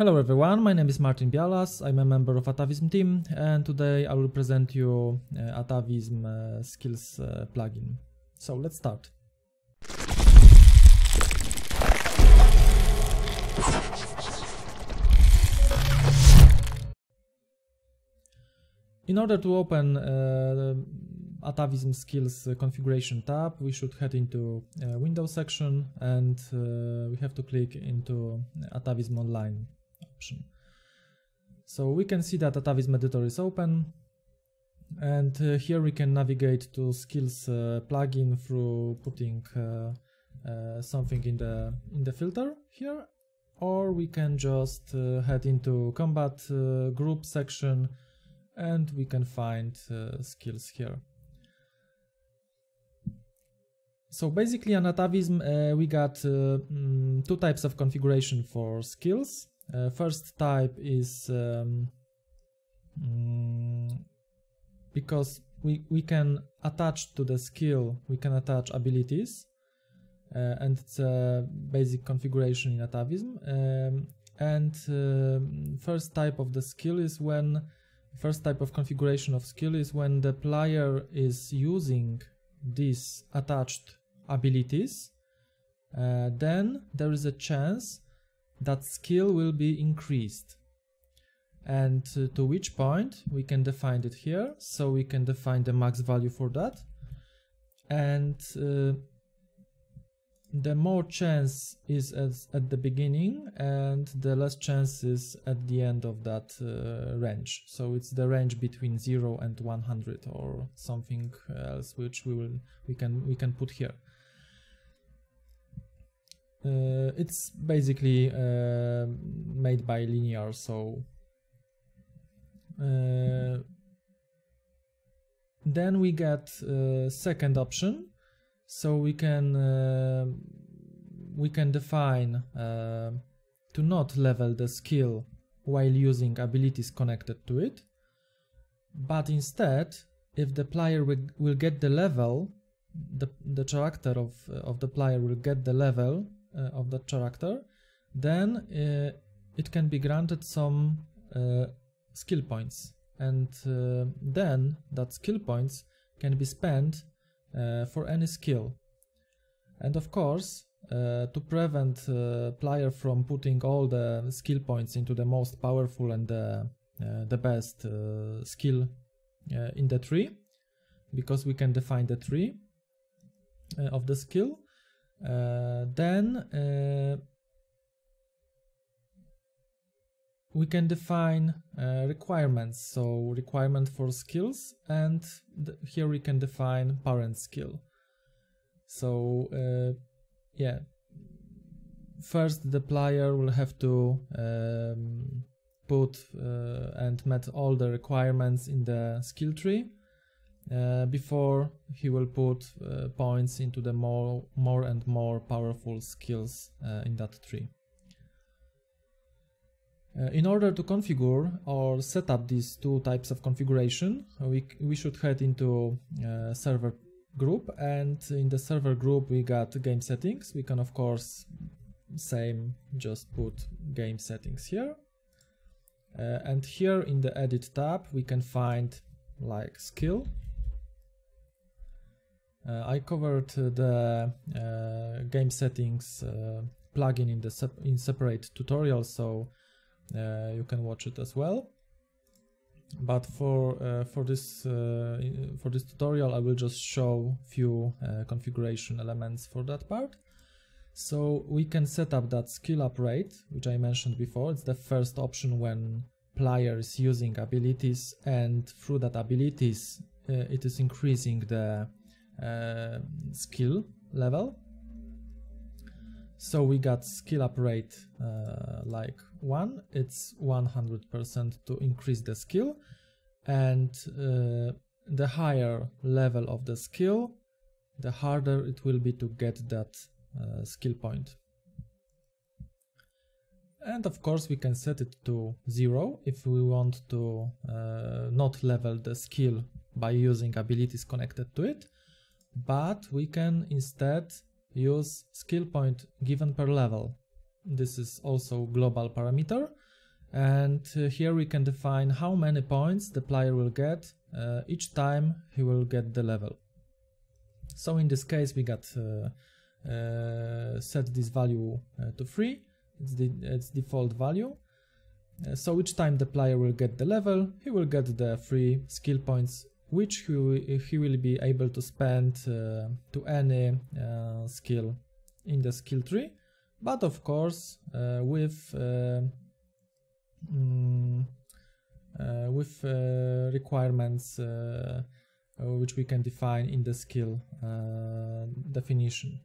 Hello everyone, my name is Martin Bialas, I'm a member of Atavism team and today I will present you uh, Atavism uh, skills uh, plugin. So let's start. In order to open uh, Atavism skills uh, configuration tab, we should head into uh, Windows section and we have to click into Atavism Online option. So we can see that Atavism editor is open and uh, here we can navigate to skills uh, plugin through putting uh, something in the in the filter here or we can just head into combat group section and we can find uh, skills here. So basically on Atavism uh, we got uh, mm, two types of configuration for skills. Uh, first type is um, mm, because we, we can attach to the skill, we can attach abilities uh, and it's a basic configuration in Atavism. Um, and uh, first type of the skill is when First type of configuration of skill is when the player is using these attached abilities, uh, then there is a chance that skill will be increased. And uh, to which point we can define it here. So we can define the max value for that. And uh, the more chance is at the beginning and the less chance is at the end of that uh, range so it's the range between 0 and 100 or something else which we will we can we can put here uh, it's basically uh, made by linear so uh, then we get uh, second option. So we can uh, we can define uh, to not level the skill while using abilities connected to it. But instead if the player will, get the level the, the character of, of the player will get the level of the character then uh, it can be granted some uh, skill points and uh, then that skill points can be spent uh, for any skill. And of course, uh, to prevent uh, player from putting all the skill points into the most powerful and the, uh, the best uh, skill uh, in the tree, because we can define the tree of the skill, then we can define uh, requirements. So requirement for skills and here we can define parent skill. So uh, yeah. First the player will have to um, put uh, and met all the requirements in the skill tree uh, before he will put uh, points into the more more and more powerful skills uh, in that tree uh, in order to configure or set up these two types of configuration, we, we should head into uh, server group and in the server group we got game settings. We can of course same just put game settings here. Uh, and here in the edit tab we can find like skill. Uh, I covered the uh, game settings uh, plugin in the sep in separate tutorial so you can watch it as well. But for for this for this tutorial I will just show few configuration elements for that part. So we can set up that skill up rate which I mentioned before. It's the first option when player is using abilities and through that abilities uh, it is increasing the skill level. So we got skill up rate uh, like 1, it's 100% to increase the skill. And uh, the higher level of the skill, the harder it will be to get that uh, skill point. And of course we can set it to 0 if we want to uh, not level the skill by using abilities connected to it, but we can instead use skill point given per level. This is also global parameter and uh, here we can define how many points the player will get uh, each time he will get the level. So in this case we got uh, uh, set this value uh, to 3, it's the its default value. Uh, so each time the player will get the level, he will get the 3 skill points which he, he will be able to spend to any skill in the skill tree but of course uh, with uh, mm, uh, with requirements which we can define in the skill definition.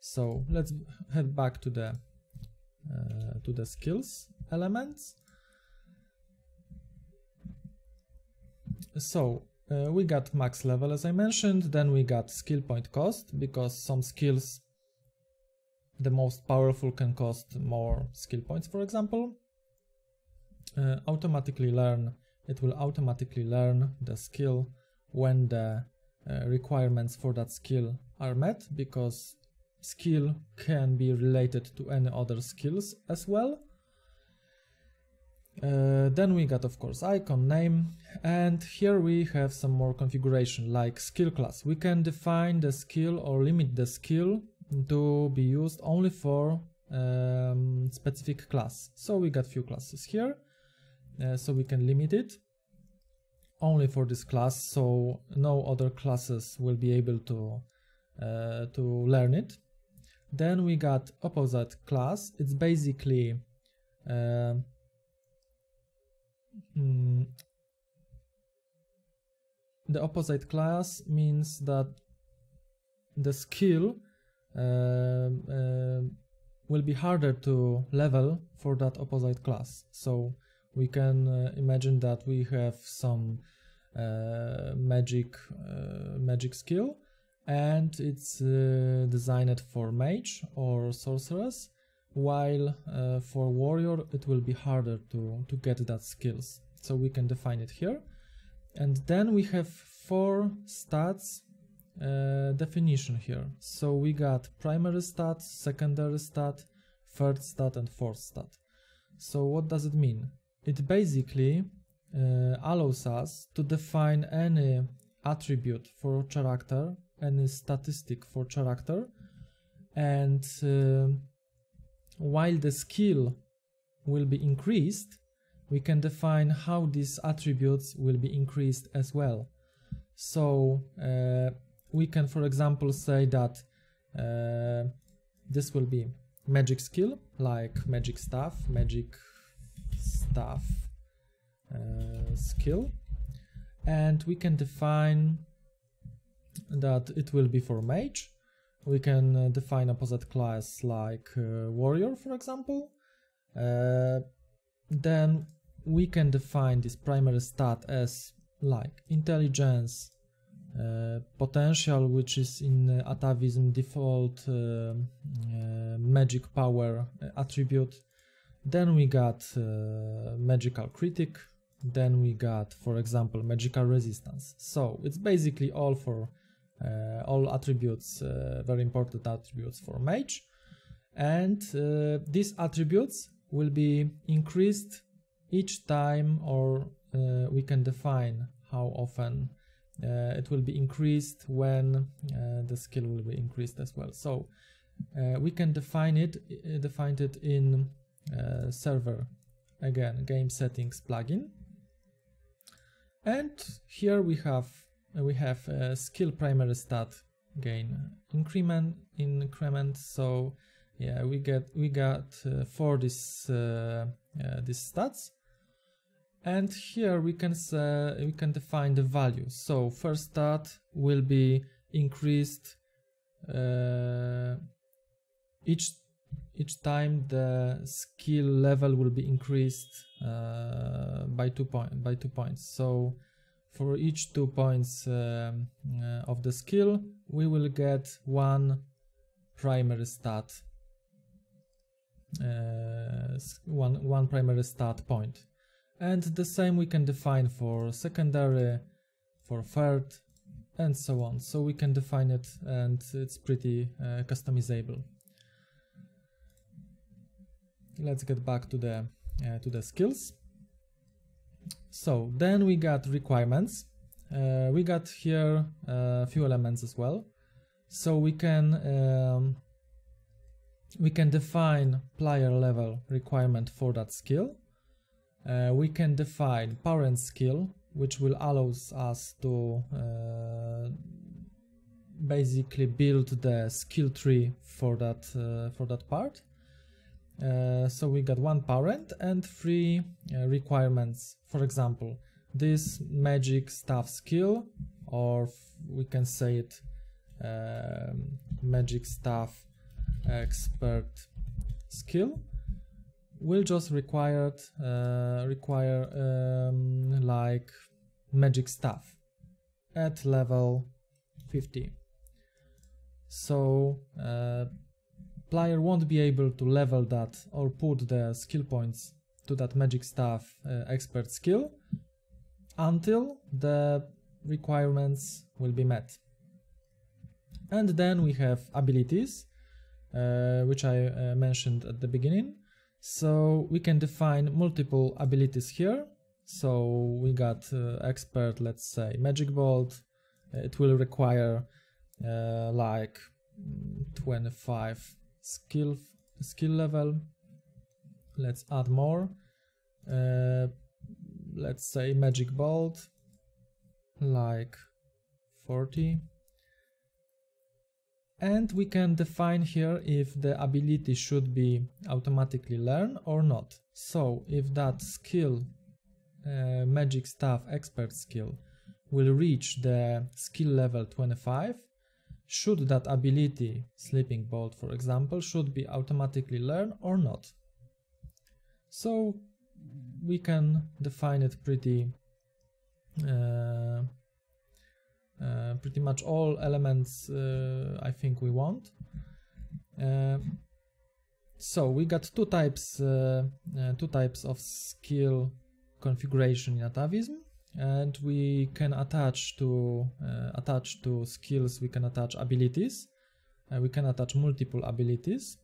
So let's head back to the to the skills elements. So uh, we got max level as I mentioned, then we got skill point cost because some skills the most powerful can cost more skill points, for example. Uh, automatically learn, it will automatically learn the skill when the uh, requirements for that skill are met because skill can be related to any other skills as well. Uh, then we got of course icon name and here we have some more configuration like skill class. We can define the skill or limit the skill to be used only for um, specific class. So we got few classes here, uh, so we can limit it only for this class, so no other classes will be able to uh, to learn it. Then we got opposite class. It's basically uh, mm, the opposite class means that the skill um, um, will be harder to level for that opposite class. So we can uh, imagine that we have some uh, magic uh, magic skill and it's uh, designed for mage or sorceress while uh, for warrior it will be harder to, to get that skills. So we can define it here. And then we have four stats uh, definition here. So we got primary stat, secondary stat, third stat and fourth stat. So what does it mean? It basically uh, allows us to define any attribute for character, any statistic for character, and uh, while the skill will be increased, we can define how these attributes will be increased as well. So uh, we can, for example, say that uh, this will be magic skill, like magic staff, magic staff uh, skill. And we can define that it will be for mage. We can uh, define opposite class like uh, warrior, for example. Uh, then we can define this primary stat as like intelligence, uh, potential, which is in uh, atavism default uh, magic power attribute. Then we got magical critic. Then we got, for example, magical resistance. So it's basically all for all attributes, uh, very important attributes for mage. And uh, these attributes will be increased each time or we can define how often uh, it will be increased when uh, the skill will be increased as well. So uh, we can define it, define it in server, again, game settings plugin. And here we have we have a skill primary stat gain increment increment. So yeah we get we got uh, for this uh, uh, these stats. And here we can say, we can define the value. So first stat will be increased uh, each each time the skill level will be increased uh, by two point by two points. So for each two points um, uh, of the skill we will get one primary stat uh, one one primary stat point and the same we can define for secondary, for third, and so on. So we can define it and it's pretty uh, customizable. Let's get back to the uh, to the skills. So then we got requirements. Uh, we got here a few elements as well. So we can um, we can define player level requirement for that skill. Uh, we can define parent skill, which will allows us to uh, basically build the skill tree for that uh, for that part. Uh, so we got one parent and three uh, requirements. For example, this magic staff skill, or we can say it um, magic staff expert skill will just require uh, require um, like magic staff at level 50 so uh, player won't be able to level that or put the skill points to that magic staff uh, expert skill until the requirements will be met and then we have abilities uh, which I uh, mentioned at the beginning. So we can define multiple abilities here. So we got uh, expert, let's say magic bolt. It will require like 25 skill skill level. Let's add more. let's say magic bolt like 40 and we can define here if the ability should be automatically learned or not. So if that skill, uh, magic staff expert skill, will reach the skill level 25, should that ability, sleeping bolt for example, should be automatically learned or not. So we can define it pretty uh, uh, pretty much all elements uh, I think we want. Uh, so we got two types, two types of skill configuration in atavism and we can attach to uh, attach to skills we can attach abilities uh, we can attach multiple abilities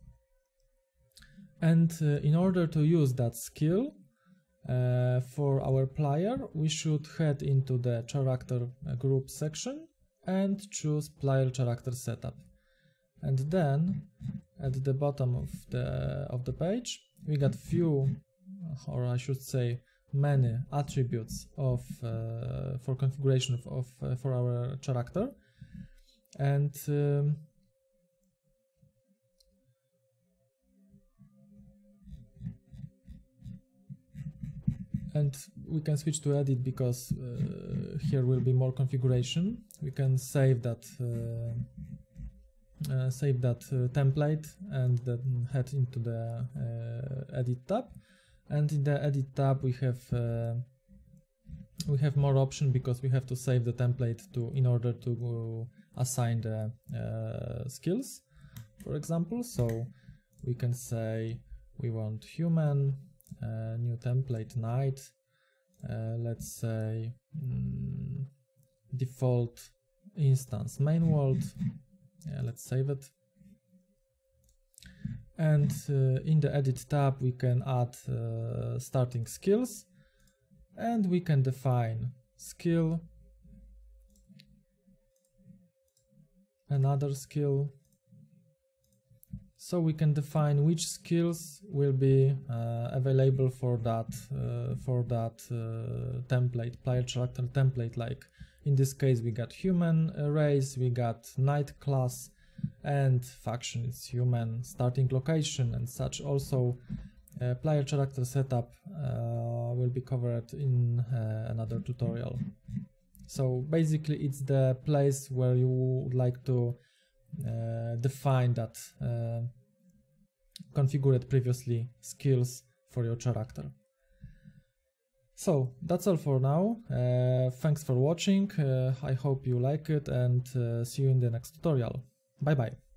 and uh, in order to use that skill uh, for our player, we should head into the character group section and choose player character setup. And then at the bottom of the of the page, we got few, or I should say, many attributes of uh, for configuration of, of uh, for our character, and um, and we can switch to edit because uh, here will be more configuration. We can save that uh, uh, save that uh, template and then head into the edit tab and in the edit tab we have uh, we have more option because we have to save the template to in order to assign the skills for example. So we can say we want human uh, new template knight. Uh, let's say mm, default instance main world. Yeah, let's save it and uh, in the edit tab we can add uh, starting skills. And we can define skill. Another skill. So we can define which skills will be uh, available for that uh, for that uh, template player character template. Like in this case we got human race we got knight class and faction is human starting location and such also uh, player character setup uh, will be covered in uh, another tutorial so basically it's the place where you would like to uh, define that uh, configured previously skills for your character. So that's all for now. Uh, thanks for watching. I hope you like it and see you in the next tutorial. Bye bye.